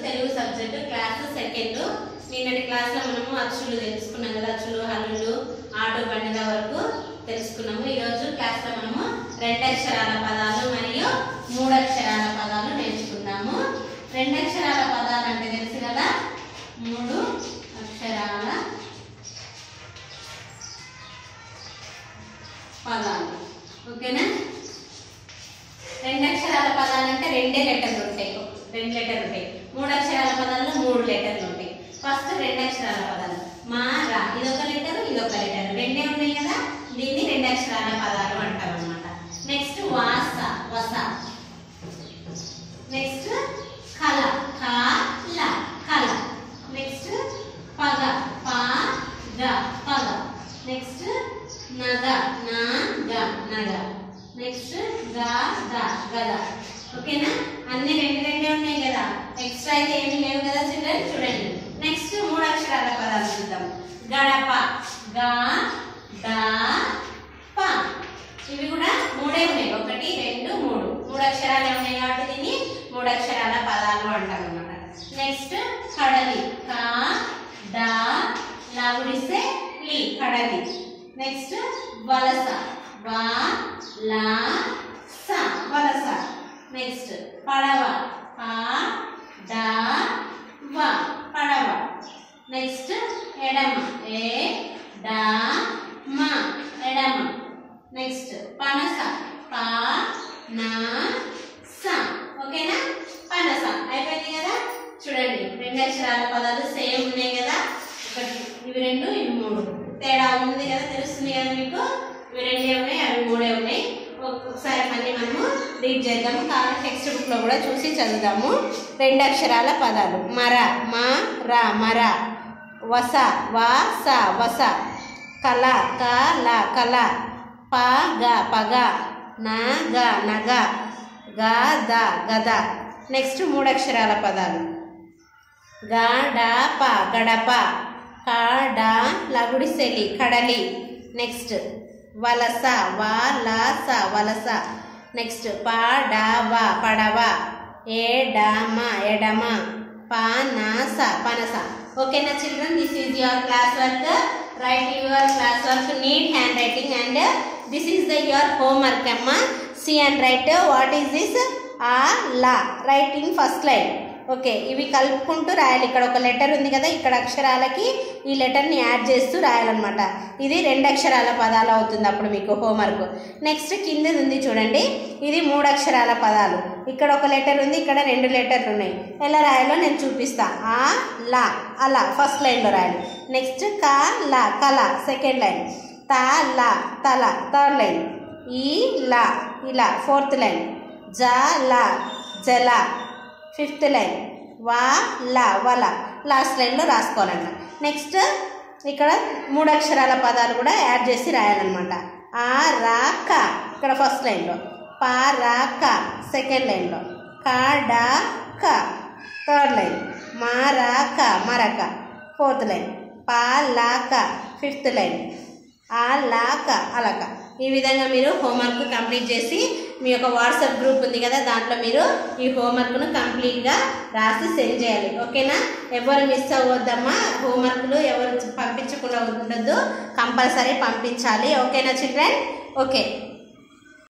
Telugu subject class second నిన్నటి క్లాస్లో మనము అచ్చులు తెలుసుకున్నాం కదా అచ్చులు హల్లులు ఆటో బండిల వరకు తెలుసుకున్నాము. ఈ రోజు క్లాస్లో మనము రెండు అక్షరాల పదాలు మరియు మూడక్షరాల పదాలు నేర్చుకున్నాము రెండక్షరాల పదాలు అంటే తెలుసు కదా? మూడు అక్షరాల పదాలు. ఓకేనా? రెండు అక్షరాల పదాలు అంటే రెండే లెటర్లు ఉంటాయి. రెండు లెటర్లు ఉంటాయి. పదాల్లో లెటర్లు ఉంటాయి ఫస్ట్ రెండు అక్షరాల పదాలు. మా రా ఇదొక లెటర్ ఇదొక లెటర్ రెండే ఉన్నాయి కదా? దీన్ని రెండు అక్షరాల పదాలు అంటాం అనమాట నెక్స్ట్ వాస. వస నెక్స్ట్ కల కల కల నెక్స్ట్ పగ ప గ పగ. నెక్స్ట్ నగ నా గ నగ. నెక్స్ట్గా ద గద. ఓకేనా అన్ని రెండు రెండే ఉన్నాయి కదా ఎక్స్ట్రా అయితే ఏమీ లేవు కదా చిల్డ్రన్ చూడండి నెక్స్ట్ మూడు అక్షరాల పదాలు చూద్దాం గడప గా డ ప. ఇవి కూడా మూడే ఉన్నాయి. ఒకటి రెండు మూడు. మూడు అక్షరాలు ఉన్నాయి కాబట్టి దీన్ని మూడు అక్షరాల పదాలు అంటాం అనమాట నెక్స్ట్ కడలి. క డ లాగుడిస్తే లి కడలి. నెక్స్ట్ వలస. వా లా స వలస. నెక్స్ట్ పడవ. ప డ వ పడవ. నెక్స్ట్ ఎడమ. ఏ డా తేడా ఉంది కదా తెలుస్తుంది కదా మీకు? ఇవి రెండే ఉన్నాయి అవి మూడే ఉన్నాయి. ఒక్కొక్కసారి మళ్ళీ మనము రీడ్ చేద్దాము. కావాలి టెక్స్ట్ బుక్లో కూడా చూసి చదువుదాము. రెండు అక్షరాల పదాలు. మర మా రా మర. వస వా స వస. కల కల కల ప గ పగ. నా గ నగ. గ ద గద. నెక్స్ట్ మూడు అక్షరాల పదాలు. గడప గడప కడ లగుడిసెలి కడలి. నెక్స్ట్ వలస వలస. వలస నెక్స్ట్ పడవ. పడవ ఎడమ ఎడమ. పనస పనస ఓకేనా children this is your class work right your class work neat hand writing and this is the your homework అమ్మ see and write what is this ఆ లా write in first line okay ఇవి కలుపుకుంటూ రాయాలి. ఇక్కడ ఒక లెటర్ ఉంది కదా ఇక్కడ అక్షరాలకి ఈ లెటర్ని యాడ్ చేస్తూ రాయాలన్నమాట. ఇది రెండు అక్షరాల పదాలు అవుతుంది అప్పుడు మీకు హోంవర్క్. నెక్స్ట్ కిందది ఉంది చూడండి ఇది మూడు అక్షరాల పదాలు. ఇక్కడ ఒక లెటర్ ఉంది ఇక్కడ రెండు లెటర్లు ఉన్నాయి. ఎలా రాయాలో నేను చూపిస్తా. ఆ లా అలా ఫస్ట్ లైన్లో రాయాలి. నెక్స్ట్ క లా కల సెకండ్ లైన్. త లా తల థర్డ్ లైన్. ఈ లా ఇలా ఫోర్త్ లైన్. జ లా జల ఫిఫ్త్ లైన్ వా లా వల. లాస్ట్ లైన్లో రాసుకోవాలన్నమాట నెక్స్ట్ ఇక్కడ మూడు అక్షరాల పదాలు కూడా యాడ్ చేసి రాయాలన్నమాట. ఆ రా క. ఇక్కడ ఫస్ట్ లైన్లో పా రా క. సెకండ్ లైన్లో కా డా క. థర్డ్ లైన్ మా రా క. మరక ఫోర్త్ లైన్ పా లా క. ఫిఫ్త్ లైన్ ఆ లా క. అలక ఈ విధంగా మీరు హోంవర్క్ కంప్లీట్ చేసి మీ యొక్క వాట్సాప్ గ్రూప్ ఉంది కదా దాంట్లో మీరు ఈ హోంవర్క్ను కంప్లీట్గా రాసి సెండ్ చేయాలి. ఓకేనా? ఎవరు మిస్ అవ్వద్దమ్మా హోంవర్క్లు ఎవరు పంపించకుండా ఉండద్దు కంపల్సరీ పంపించాలి. ఓకేనా చిల్డ్రన్? ఓకే.